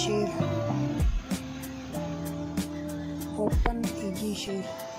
share open easy share